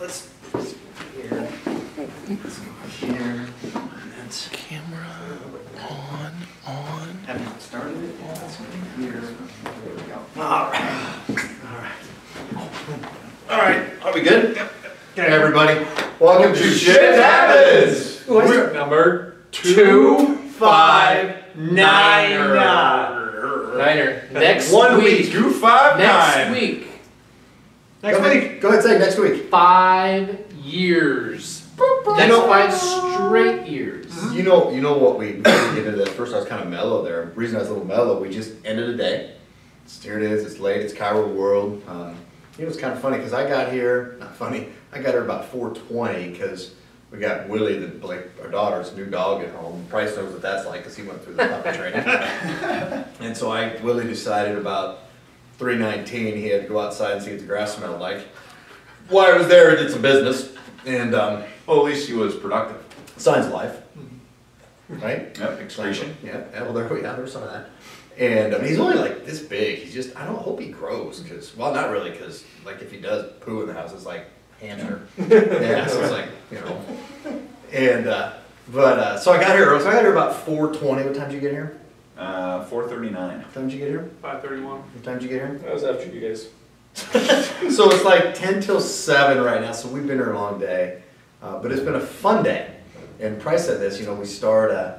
let's, let's go here. Let's go here. That's Camera on, on. have not started it yet. Let's go here. There we go. All right. All right. All right. Are we good? Hey, everybody. Welcome to Shift Happenz. Ooh, I start- Number Two, five, nine. Niner. Next One week. week. Two five Next nine. week. Next Go ahead- week. Go ahead, say next week. Five years. Next know- five straight years. You know, you know what we we get into that. First, I was kind of mellow there. The reason I was a little mellow, we just ended the day. It's, here it is. It's late. It's Chiro World. Um, you know, it's kind of funny because I got here. Not funny. I got here about 4:20 because we got Willie, the like our daughter's new dog at home. Price knows what that's like because he went through the puppy training. and so I Willie decided about 3:19 he had to go outside and see what the grass smelled like. While I was there, I did some business and um, Well, at least he was productive. signs of life, right? Yep. Excretion. Yeah, yeah, well, there we yeah, there's some of that. And I mean, he's only like this big. He's just, I don't hope he grows because, well, not really because, like, if he does poo in the house, it's like hamster. yeah, so it's like, you know. And, uh, but, uh, so I got here, so I got here about 4.20. What time did you get here? Uh, four thirty nine. What time did you get here? Five thirty-one. What time did you get here? That was after you guys. So it's like 10 till 7 right now, so we've been here a long day. Uh, but it's been a fun day. And Price said this, you know, we start uh,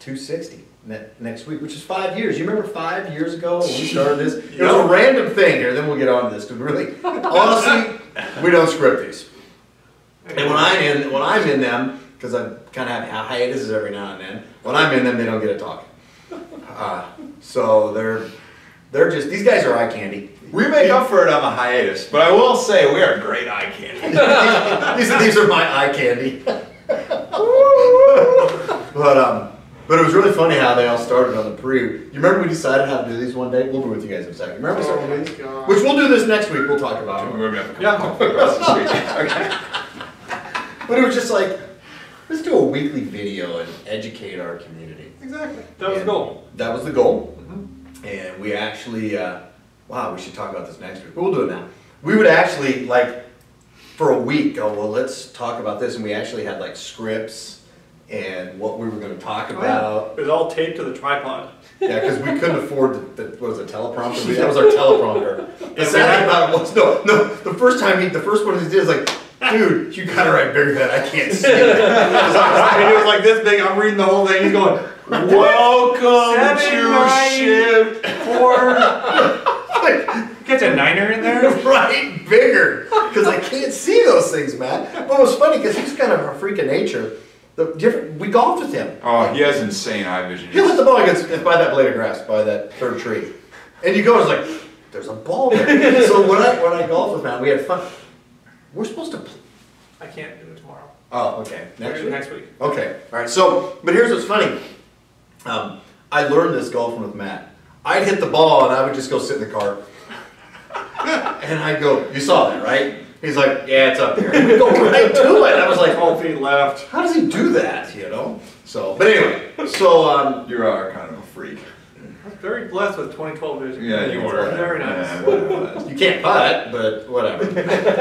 260 ne- next week, which is five years. You remember five years ago when we started this? It was a random thing here, then we'll get on to this. Because really, honestly, we don't script these. And when I'm in, when I'm in them, because I kind of have hiatuses every now and then, when I'm in them, they don't get to talk. Uh, so they're, they're just, these guys are eye candy. We make up for it on the hiatus, but I will say we are great eye candy. these, these are my eye candy. but um, but it was really funny how they all started on the pre. You remember we decided how to do these one day? We'll be with you guys in a second. Remember we started these? God. Which we'll do this next week. We'll talk about it. We're gonna have to come up with the rest of the week. Okay. But it was just like, let's do a weekly video and educate our community. Exactly. That was And the goal. That was the goal. And we actually, uh, wow, we should talk about this next week. We'll do it now. We would actually, like, for a week, go, well, let's talk about this. And we actually had, like, scripts and what we were going to talk about. It was all taped to the tripod. Yeah, because we couldn't afford the, the what was it, teleprompter? That was our teleprompter. The sad thing about it was, no, no, the first time he, the first one he did is like, dude, you gotta write bigger than I can't see it. and it was like this big. I'm reading the whole thing. He's going, Welcome Seven, to nine. Shift. Like, Get a niner in there. right, bigger, because I can't see those things, man. But it was funny, because he's kind of a freak of nature. The different, we golfed with him. Oh, he has insane eye vision. He'll hit the ball against, by that blade of grass, by that third tree. And you go, it's like, there's a ball there. so when I, when I golfed with him, we had fun. We're supposed to, pl- I can't do it tomorrow. oh, okay, next week? Next week. Okay, all right. So, but here's what's funny. Um, I learned this golfing with Matt. I'd hit the ball and I would just go sit in the car. and I'd go, you saw that, right? He's like, yeah, it's up here. And we go right to it. I was like, All feet left. how does he do that? You know? So, but anyway, so um, You are kind of a freak. I was very blessed with 2012 vision. Yeah, you were. Very nice. Yeah, whatever. you can't putt, but whatever.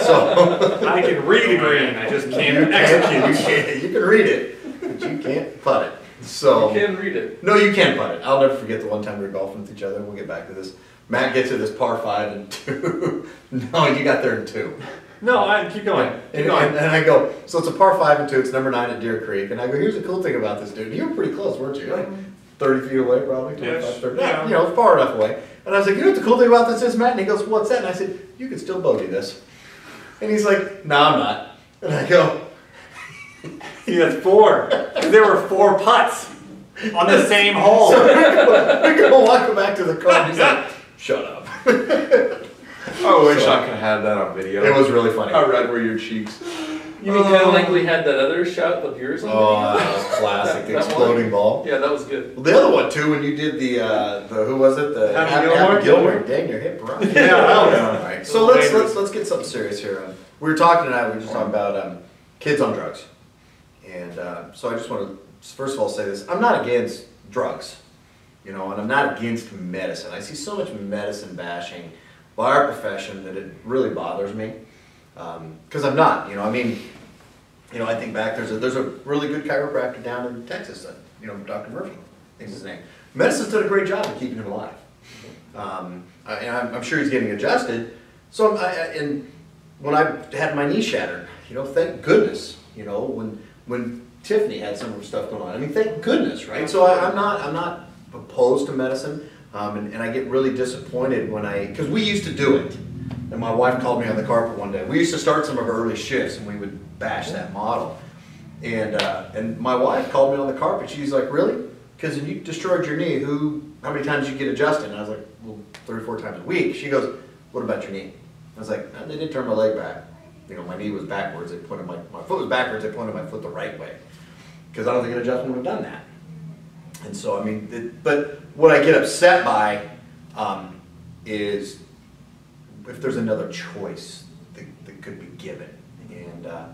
So I can read a green. I just can't can, execute. you can, you can read it, but you can't putt it. So You can read it. No, you can't putt it. I'll never forget the one time we were golfing with each other. We'll get back to this. Matt gets to this par five and two. no, you got there in two. No, I keep going. Keep And, going. and, and I go, so it's a par five and two. It's number nine at Deer Creek. And I go, here's the cool thing about this dude. You were pretty close, weren't you? Like 30 feet away, probably. 25, Yes. 30. Yeah. You know, far enough away. And I was like, you know what the cool thing about this is, Matt? And he goes, what's that? And I said, you can still bogey this. And he's like, no, I'm not. And I go, He has four. There were four putts on the same hole. so we go, we go walking back to the car. And he's like, shut up. I wish I could have had that on video. It was really funny. How red were your cheeks? You mean kind of like we had that other shot of yours on Oh, video? that was classic. The That one? exploding ball. Yeah, that was good. Well, the other one too, when you did the uh, the who was it? The Happy Happy, Gilmore? Happy Gilmore. Dang, your hip broke. Yeah, that was- All right. So let's let's let's get something serious here. Um, we were talking tonight. We were just talking about um, kids on drugs, and uh, so I just want to first of all say this: I'm not against drugs, you know, and I'm not against medicine. I see so much medicine bashing by our profession that it really bothers me. Because I'm not, you know, I mean, you know, I think back, there's a, there's a really good chiropractor down in Texas, uh, you know, Dr. Murphy, I think his name. Medicine's done a great job of keeping him alive. Um, I- and I'm, I'm sure he's getting adjusted. So, I, and when I had my knee shattered, you know, thank goodness, you know, when, when Tiffany had some stuff going on, I mean, thank goodness, right? So I, I'm not, I'm not opposed to medicine, um, and, and I get really disappointed when I, because we used to do it. And my wife called me on the carpet one day. We used to start some of our early shifts and we would bash that model. And, uh, and my wife called me on the carpet. She's like, really? Because you destroyed your knee. Who, how many times you get adjusted? And I was like, well, three or four times a week. She goes, what about your knee? I was like, "Uh, they did turn my leg back. You know, my knee was backwards. They pointed my, my foot was backwards. They pointed my foot the right way. Because I don't think an adjustment would have done that. And so, I mean, it, but what I get upset by um, is if there's another choice that, that could be given. And, uh,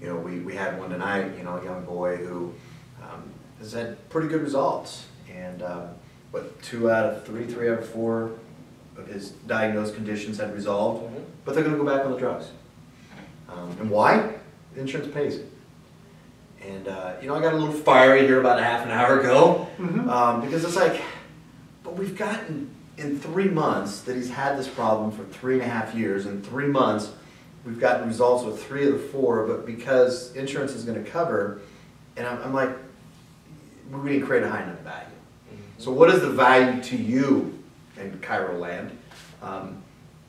you know, we, we had one tonight, you know, a young boy who um, has had pretty good results. And, um, but two out of three, three out of four of his diagnosed conditions had resolved, but they're gonna go back on the drugs. Um, and why? The insurance pays it. And, uh, you know, I got a little fiery here about a half an hour ago, um, because it's like, but we've gotten in three months that he's had this problem for three and a half years. In three months, we've gotten results with three of the four, but because insurance is going to cover, and I'm, I'm like, we didn't create a high enough value. So, what is the value to you in Chiro land? Um,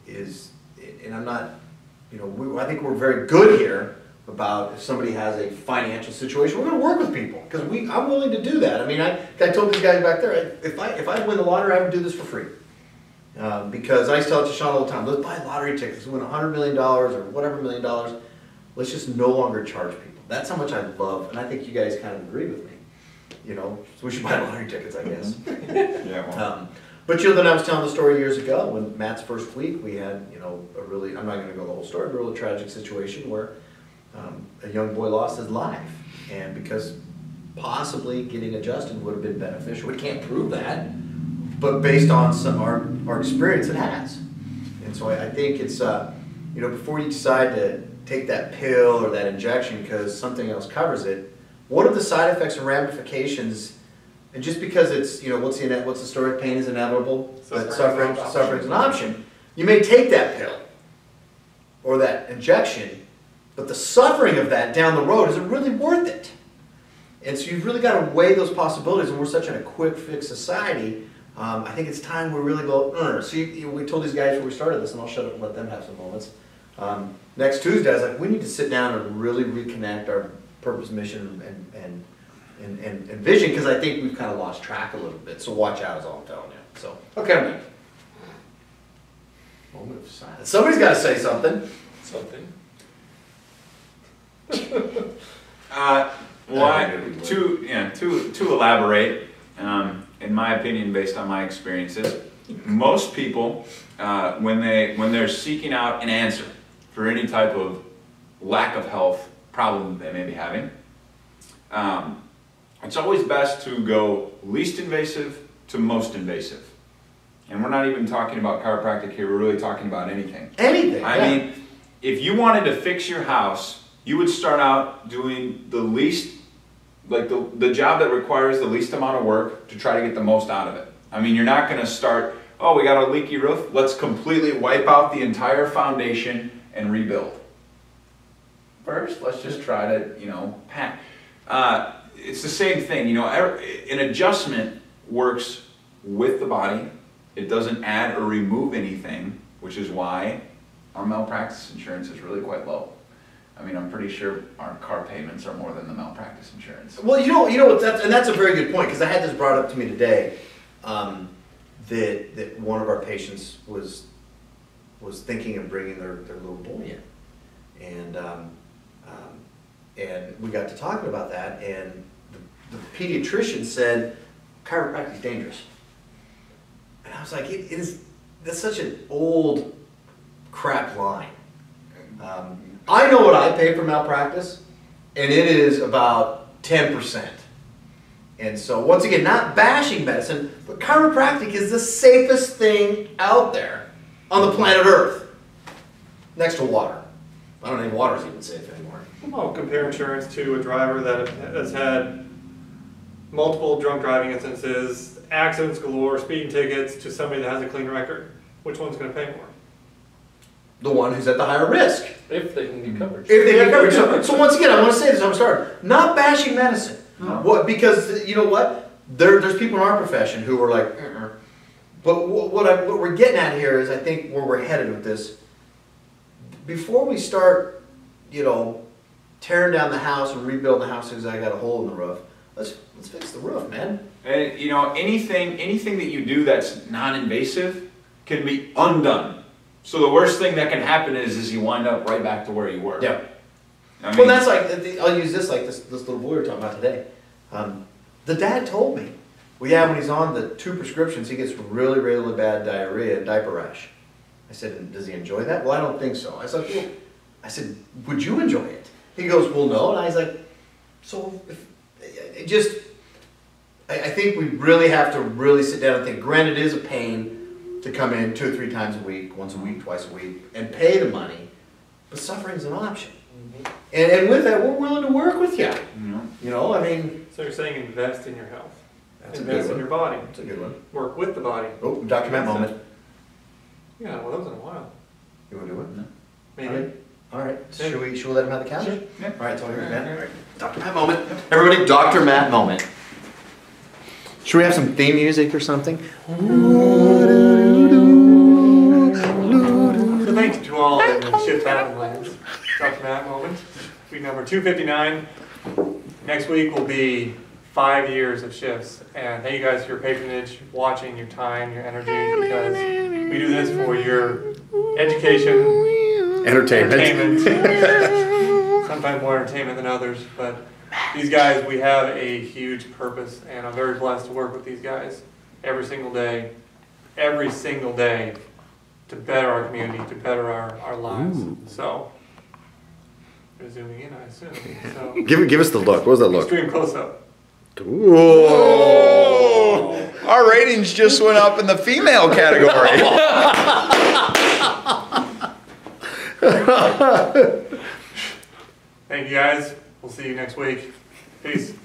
is and I'm not, you know, we, I think we're very good here about if somebody has a financial situation, we're going to work with people because we, I'm willing to do that. I mean, I, I told these guys back there, if I if I win the lottery, I would do this for free. Um, because I tell it to Sean all the time, let's buy lottery tickets, win $100 million or whatever million dollars. Let's just no longer charge people. That's how much I love, and I think you guys kind of agree with me. You know, so we should buy lottery tickets, I guess. Yeah, well, Um, but you know, then I was telling the story years ago when Matt's first week, we had you know a really I'm not going to go the whole story, but a really tragic situation where um, a young boy lost his life, and because possibly getting adjusted would have been beneficial. We can't prove that, but based on some our our experience, it has. And so I, I think it's uh, you know before you decide to take that pill or that injection because something else covers it, what are the side effects and ramifications? And just because it's, you know, what's the, what's the story? Pain is inevitable, but suffering, option. suffering's an option. You may take that pill or that injection, but the suffering of that down the road, is it really worth it? And so you've really got to weigh those possibilities, and we're such in a quick fix society. Um, I think it's time we really go, uh, so you, you, we told these guys before we started this, and I'll shut up and let them have some moments. Um, next Tuesday, I was like, we need to sit down and really reconnect our purpose, mission, and, and and, and, and vision because I think we've kind of lost track a little bit. So watch out is all I'm telling you. So okay, I'm. Moment of silence. Somebody's got to say something. Something. Uh, well, I I- think we would. to, yeah, to, to elaborate, um, in my opinion, based on my experiences, most people, uh, when they, when they're seeking out an answer for any type of lack of health problem they may be having, um, it's always best to go least invasive to most invasive. And we're not even talking about chiropractic here, we're really talking about anything. Anything. I yeah. mean, if you wanted to fix your house, you would start out doing the least, like the, the job that requires the least amount of work to try to get the most out of it. I mean, you're not going to start, oh, we got a leaky roof, let's completely wipe out the entire foundation and rebuild. First, let's just try to, you know, pat. Uh, it's the same thing, you know, an adjustment works with the body. It doesn't add or remove anything, which is why our malpractice insurance is really quite low. I mean, I'm pretty sure our car payments are more than the malpractice insurance. Well, you know, you know? That's, and that's a very good point because I had this brought up to me today. Um, that that one of our patients was was thinking of bringing their, their little boy in, and um, um, and we got to talking about that, and the, the pediatrician said chiropractic is dangerous, and I was like, it, it is that's such an old crap line. Um, I know what I pay for malpractice, and it is about 10%. And so, once again, not bashing medicine, but chiropractic is the safest thing out there on the planet Earth, next to water. I don't think water is even safe anymore. Well, compare insurance to a driver that has had multiple drunk driving instances, accidents galore, speeding tickets, to somebody that has a clean record. Which one's gonna pay more? The one who's at the higher risk. If they can get coverage. If they can get covered. So, so once again, I want to say this, I'm starting, not bashing medicine. What, because, you know what? There, there's people in our profession who are like, "Uh-uh." but what, what I, what we're getting at here is, I think where we're headed with this, before we start, you know, tearing down the house and rebuilding the house because I got a hole in the roof, let's, let's fix the roof, man. And, you know, anything, anything that you do that's non-invasive can be undone. So the worst thing that can happen is, is you wind up right back to where you were. Yeah. I Well, that's like, I'll use this like this, this little boy we we're talking about today. Um, the dad told me, well, yeah, when he's on the two prescriptions, he gets really, really bad diarrhea and diaper rash. I said, does he enjoy that? Well, I don't think so. I said, well, I said, would you enjoy it? He goes, well, no. And I was like, so, if, it just, I, I think we really have to really sit down and think. Granted, it is a pain to come in two or three times a week, once a week, twice a week, and pay the money, but suffering's an option. Mm-hmm. And, and with that, we're willing to work with you. you know, You know, I mean, So you're saying invest in your health, that's a good invest in one. your body, That's a good one. work with the body. Oh, Dr. Matt moment. Yeah, well, that was in a while. You wanna do it? Maybe. All right, should we, should we let him have the couch? Sure, yeah. All right, it's all yours, man. All right, Dr. Matt moment. Everybody, Dr. Matt moment. Should we have some theme music or something? In Shift Happen Lands. Dr. Matt moment. Week number two fifty-nine. Next week will be five years of shifts. And thank you guys for your patronage, watching, your time, your energy, because we do this for your education, entertainment. Sometimes more entertainment than others, but these guys, we have a huge purpose, and I'm very blessed to work with these guys every single day, every single day, to better our community, to better our, our lives. So, you're zooming in, I assume. So, Give, give us the look. What was that look? extreme close up. Ooh. Our ratings just went up in the female category. Thank you guys. We'll see you next week. Peace.